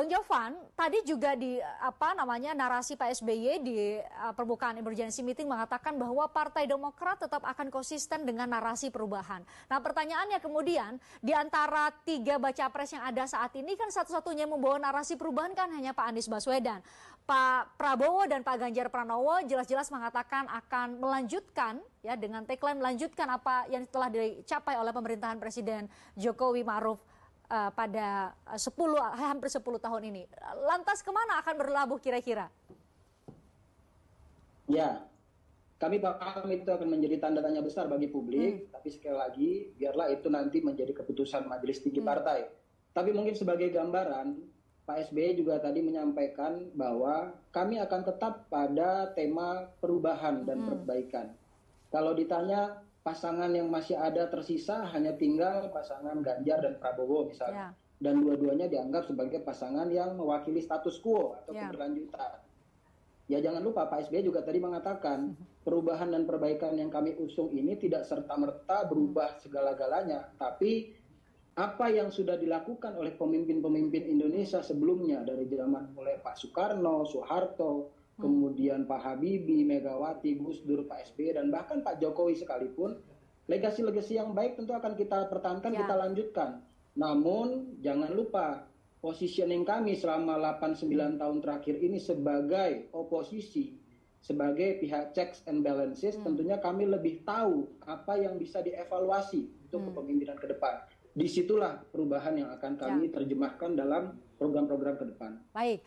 Bang Jovan, tadi juga di apa namanya narasi Pak SBY di uh, permukaan emergency meeting mengatakan bahwa Partai Demokrat tetap akan konsisten dengan narasi perubahan. Nah, pertanyaannya kemudian di antara tiga baca pres yang ada saat ini kan satu-satunya membawa narasi perubahan kan hanya Pak Anies Baswedan. Pak Prabowo dan Pak Ganjar Pranowo jelas-jelas mengatakan akan melanjutkan ya dengan tagline melanjutkan apa yang telah dicapai oleh pemerintahan Presiden Jokowi Maruf uh, pada 10 hampir 10 tahun ini. Lantas ke mana akan berlabuh kira-kira? Ya, kami paham itu akan menjadi tanda tanya besar bagi publik, hmm. tapi sekali lagi biarlah itu nanti menjadi keputusan majelis tinggi hmm. partai. Tapi mungkin sebagai gambaran, Pak SBY juga tadi menyampaikan bahwa kami akan tetap pada tema perubahan dan hmm. perbaikan. Kalau ditanya pasangan yang masih ada tersisa hanya tinggal pasangan Ganjar dan Prabowo misalnya. Yeah. Dan dua-duanya dianggap sebagai pasangan yang mewakili status quo atau yeah. keberlanjutan. Ya jangan lupa Pak SBY juga tadi mengatakan perubahan dan perbaikan yang kami usung ini tidak serta-merta berubah segala-galanya, tapi apa yang sudah dilakukan oleh pemimpin-pemimpin Indonesia sebelumnya dari zaman mulai Pak Soekarno, Soeharto. Kemudian Pak Habibie, Megawati, Gus Dur, Pak SBY, dan bahkan Pak Jokowi sekalipun, legasi-legasi yang baik tentu akan kita pertahankan, ya. kita lanjutkan. Namun jangan lupa positioning kami selama 8-9 tahun terakhir ini sebagai oposisi, sebagai pihak checks and balances, hmm. tentunya kami lebih tahu apa yang bisa dievaluasi untuk hmm. kepemimpinan ke depan. Di situlah perubahan yang akan kami ya. terjemahkan dalam program-program ke depan. Baik.